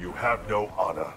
You have no honor.